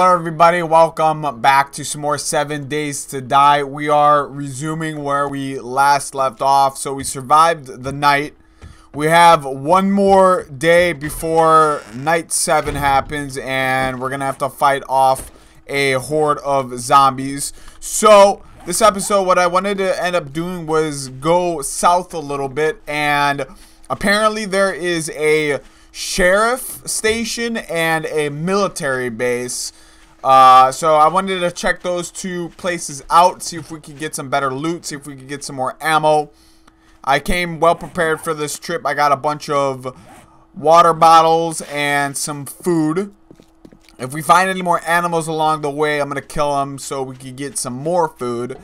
Hello everybody, welcome back to some more 7 Days to Die. We are resuming where we last left off. So we survived the night. We have one more day before night 7 happens and we're going to have to fight off a horde of zombies. So this episode, what I wanted to end up doing was go south a little bit and apparently there is a sheriff station and a military base uh, so I wanted to check those two places out, see if we could get some better loot, see if we could get some more ammo. I came well prepared for this trip. I got a bunch of water bottles and some food. If we find any more animals along the way, I'm going to kill them so we can get some more food.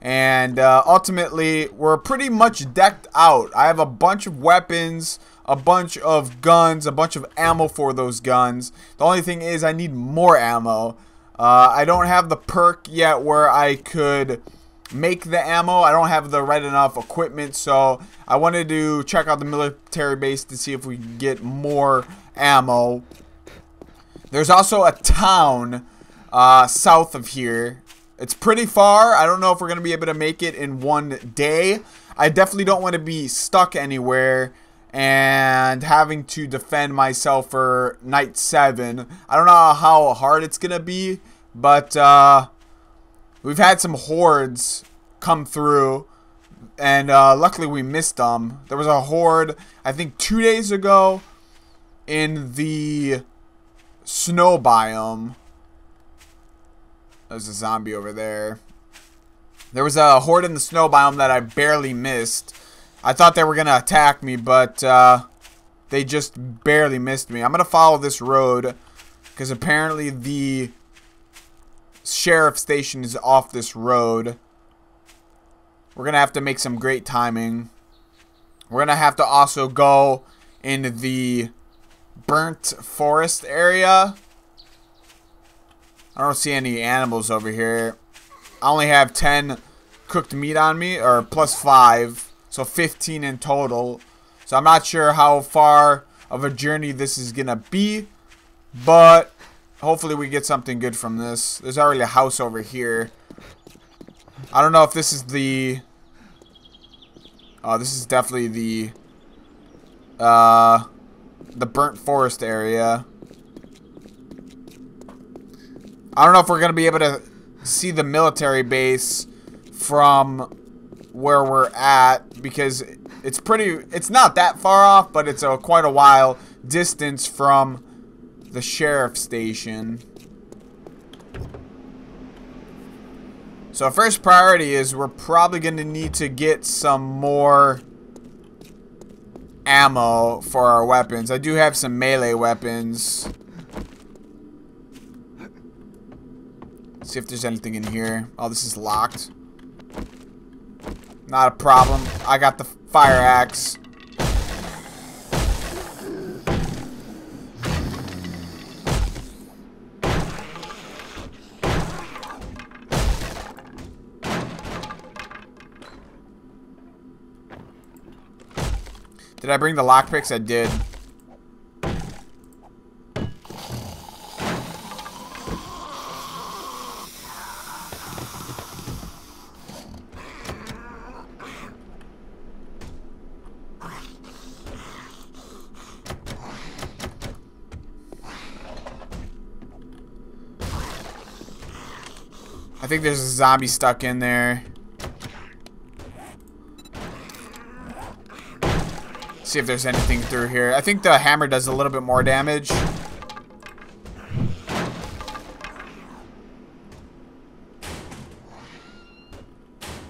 And uh, ultimately, we're pretty much decked out. I have a bunch of weapons, a bunch of guns, a bunch of ammo for those guns. The only thing is I need more ammo. Uh, I don't have the perk yet where I could make the ammo. I don't have the right enough equipment, so I wanted to check out the military base to see if we can get more ammo. There's also a town uh, south of here. It's pretty far. I don't know if we're going to be able to make it in one day. I definitely don't want to be stuck anywhere and having to defend myself for night seven. I don't know how hard it's gonna be, but uh, we've had some hordes come through, and uh, luckily we missed them. There was a horde, I think, two days ago in the snow biome. There's a zombie over there. There was a horde in the snow biome that I barely missed. I thought they were going to attack me, but uh, they just barely missed me. I'm going to follow this road because apparently the sheriff station is off this road. We're going to have to make some great timing. We're going to have to also go in the burnt forest area. I don't see any animals over here. I only have 10 cooked meat on me, or plus 5. So 15 in total. So I'm not sure how far of a journey this is going to be. But hopefully we get something good from this. There's already a house over here. I don't know if this is the... Oh, this is definitely the... Uh, the burnt forest area. I don't know if we're going to be able to see the military base from where we're at because it's pretty it's not that far off but it's a quite a while distance from the sheriff station. So first priority is we're probably going to need to get some more ammo for our weapons. I do have some melee weapons. See if there's anything in here. Oh this is locked. Not a problem. I got the fire axe. Did I bring the lockpicks? I did. I think there's a zombie stuck in there. See if there's anything through here. I think the hammer does a little bit more damage.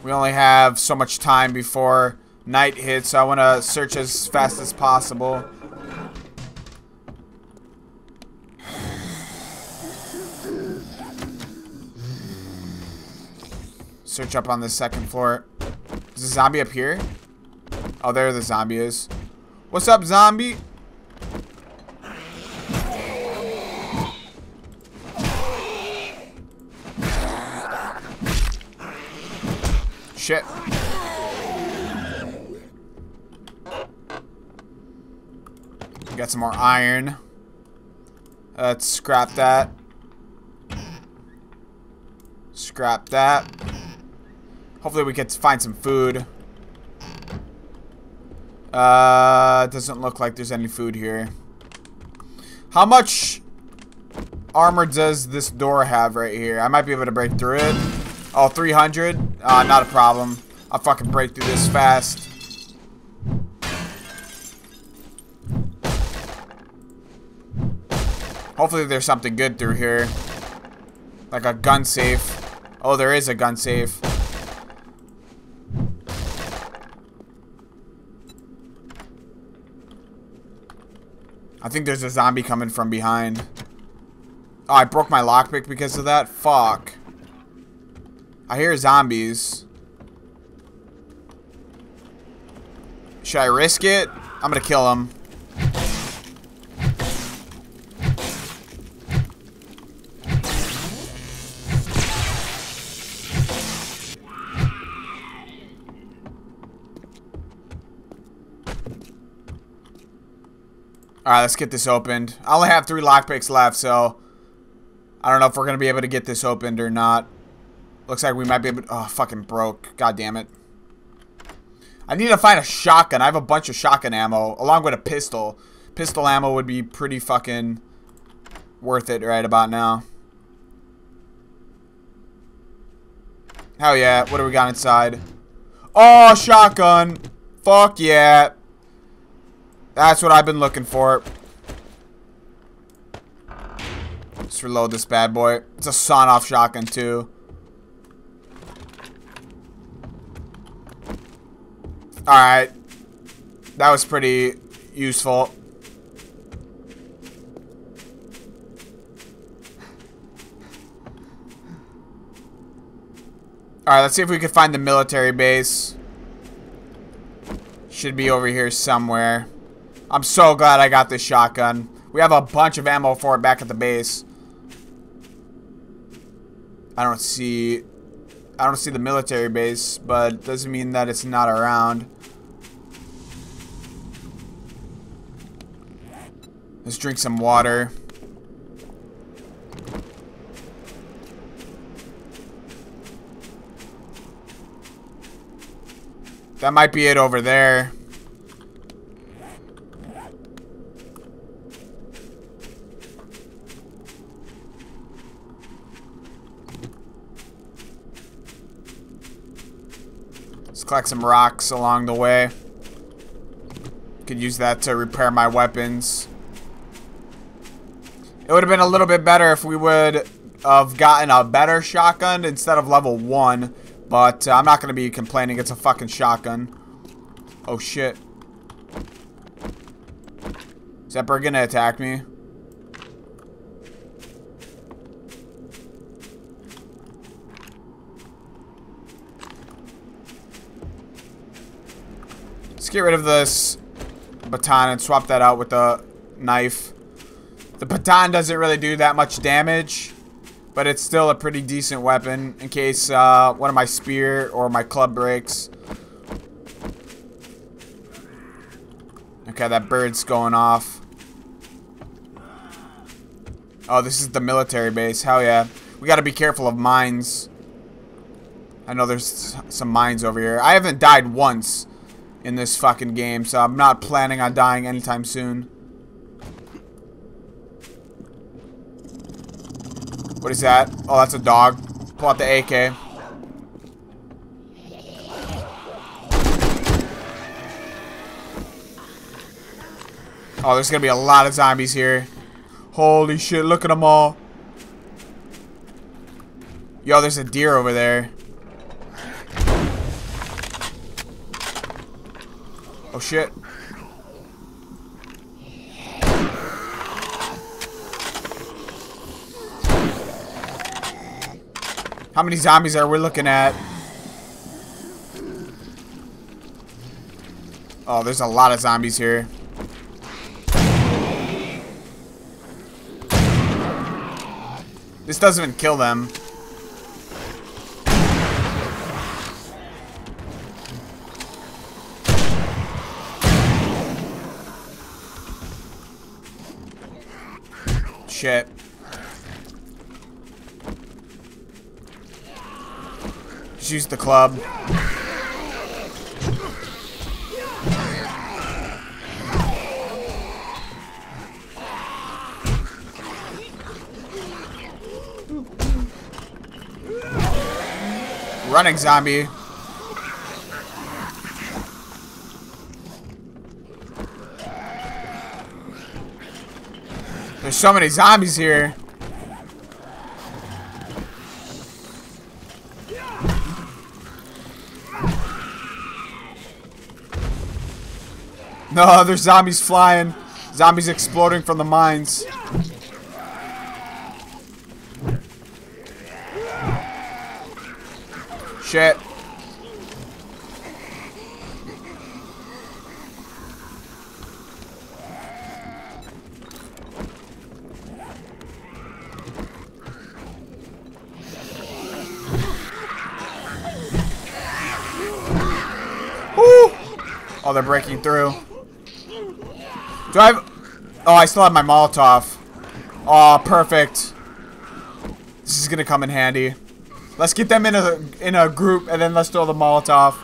We only have so much time before night hits, so I want to search as fast as possible. Search up on the second floor. Is a zombie up here? Oh, there the zombie is. What's up, zombie? Shit. Got some more iron. Let's scrap that. Scrap that. Hopefully we to find some food. Uh, doesn't look like there's any food here. How much armor does this door have right here? I might be able to break through it. Oh, 300? Uh, not a problem. I'll fucking break through this fast. Hopefully there's something good through here. Like a gun safe. Oh, there is a gun safe. I think there's a zombie coming from behind. Oh, I broke my lockpick because of that? Fuck. I hear zombies. Should I risk it? I'm gonna kill him. Alright, let's get this opened. I only have three lockpicks left, so... I don't know if we're going to be able to get this opened or not. Looks like we might be able to... Oh, fucking broke. God damn it. I need to find a shotgun. I have a bunch of shotgun ammo, along with a pistol. Pistol ammo would be pretty fucking worth it right about now. Hell yeah. What do we got inside? Oh, shotgun. Fuck yeah. That's what I've been looking for. Let's reload this bad boy. It's a sawn-off shotgun, too. Alright. That was pretty useful. Alright, let's see if we can find the military base. Should be over here somewhere. I'm so glad I got this shotgun. We have a bunch of ammo for it back at the base. I don't see... I don't see the military base, but doesn't mean that it's not around. Let's drink some water. That might be it over there. Collect some rocks along the way. Could use that to repair my weapons. It would have been a little bit better if we would have gotten a better shotgun instead of level 1. But uh, I'm not going to be complaining. It's a fucking shotgun. Oh, shit. Is that bird going to attack me? Get rid of this baton and swap that out with the knife. The baton doesn't really do that much damage, but it's still a pretty decent weapon in case uh, one of my spear or my club breaks. Okay, that bird's going off. Oh, this is the military base. Hell yeah. We gotta be careful of mines. I know there's some mines over here. I haven't died once in this fucking game, so I'm not planning on dying anytime soon. What is that? Oh, that's a dog. Pull out the AK. Oh, there's gonna be a lot of zombies here. Holy shit, look at them all. Yo, there's a deer over there. Oh shit. How many zombies are we looking at? Oh, there's a lot of zombies here. This doesn't even kill them. Shit. Let's use the club. Running zombie. There's so many zombies here. No, there's zombies flying. Zombies exploding from the mines. Shit. Woo! Oh, they're breaking through. Do I have... Oh, I still have my Molotov. Oh, perfect. This is gonna come in handy. Let's get them in a in a group, and then let's throw the Molotov.